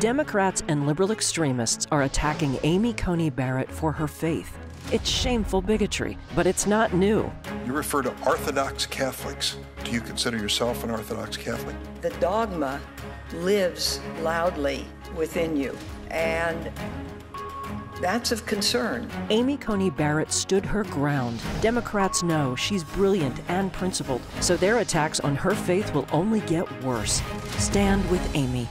Democrats and liberal extremists are attacking Amy Coney Barrett for her faith. It's shameful bigotry, but it's not new. You refer to Orthodox Catholics. Do you consider yourself an Orthodox Catholic? The dogma lives loudly within you, and that's of concern. Amy Coney Barrett stood her ground. Democrats know she's brilliant and principled, so their attacks on her faith will only get worse. Stand with Amy.